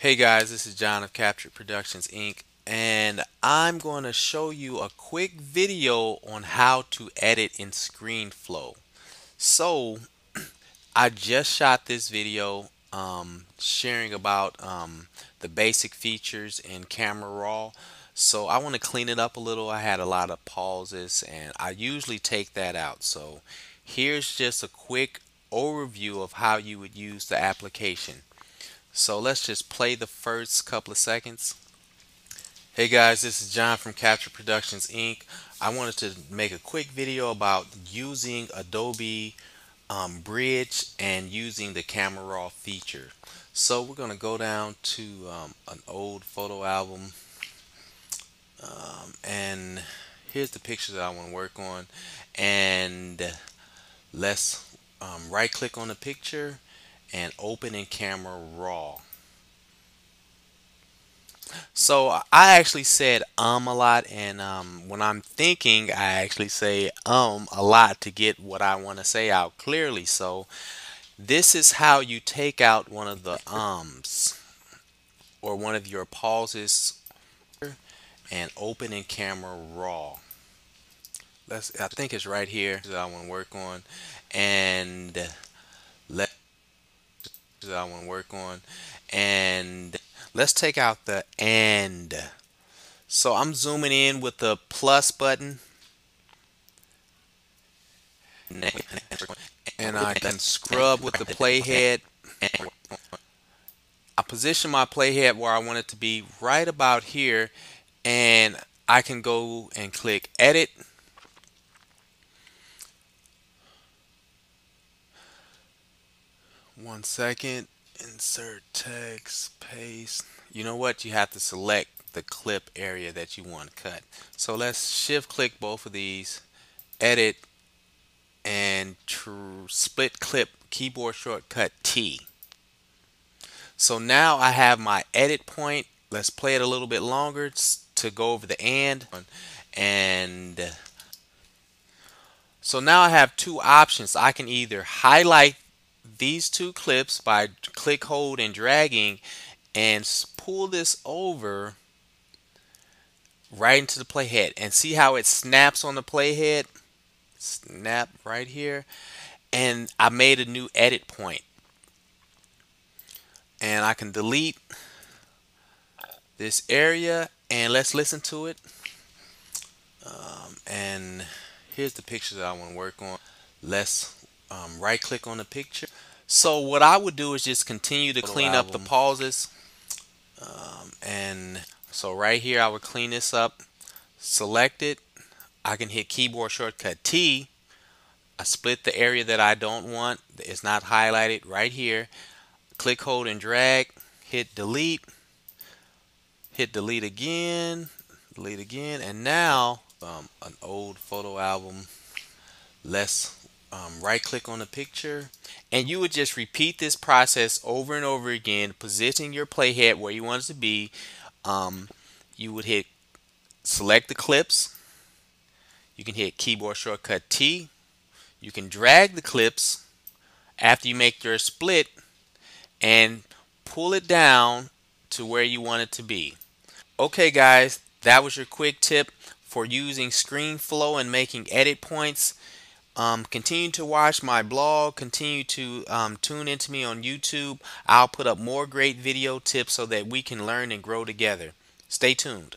Hey guys, this is John of Captured Productions Inc. and I'm going to show you a quick video on how to edit in ScreenFlow. So I just shot this video um, sharing about um, the basic features in Camera Raw. So I want to clean it up a little. I had a lot of pauses and I usually take that out. So here's just a quick overview of how you would use the application. So let's just play the first couple of seconds. Hey guys, this is John from Capture Productions Inc. I wanted to make a quick video about using Adobe um, Bridge and using the Camera Raw feature. So we're going to go down to um, an old photo album um, and here's the picture that I want to work on and let's um, right click on the picture and open in camera raw. So I actually said um a lot and um, when I'm thinking I actually say um a lot to get what I want to say out clearly. So this is how you take out one of the ums or one of your pauses and open in camera raw. Let's I think it's right here that I want to work on and that I want to work on. And let's take out the and. So I'm zooming in with the plus button. And I can scrub with the playhead. I position my playhead where I want it to be right about here. And I can go and click edit one second. Insert text paste. You know what? You have to select the clip area that you want to cut. So let's shift click both of these edit and split clip keyboard shortcut T. So now I have my edit point. Let's play it a little bit longer to go over the and. And uh, so now I have two options. I can either highlight these two clips by click hold and dragging and pull this over right into the playhead and see how it snaps on the playhead? Snap right here. And I made a new edit point. And I can delete this area and let's listen to it. Um, and here's the picture that I want to work on. Let's um, right click on the picture so what I would do is just continue to clean up the pauses um, and so right here I would clean this up select it. I can hit keyboard shortcut T. I split the area that I don't want it's not highlighted right here. Click hold and drag. Hit delete. Hit delete again delete again and now um, an old photo album let's um, right click on the picture and you would just repeat this process over and over again positioning your playhead where you want it to be. Um, you would hit select the clips. You can hit keyboard shortcut T. You can drag the clips after you make your split and pull it down to where you want it to be. Okay guys, that was your quick tip for using ScreenFlow and making edit points. Um, continue to watch my blog. Continue to um, tune into me on YouTube. I'll put up more great video tips so that we can learn and grow together. Stay tuned.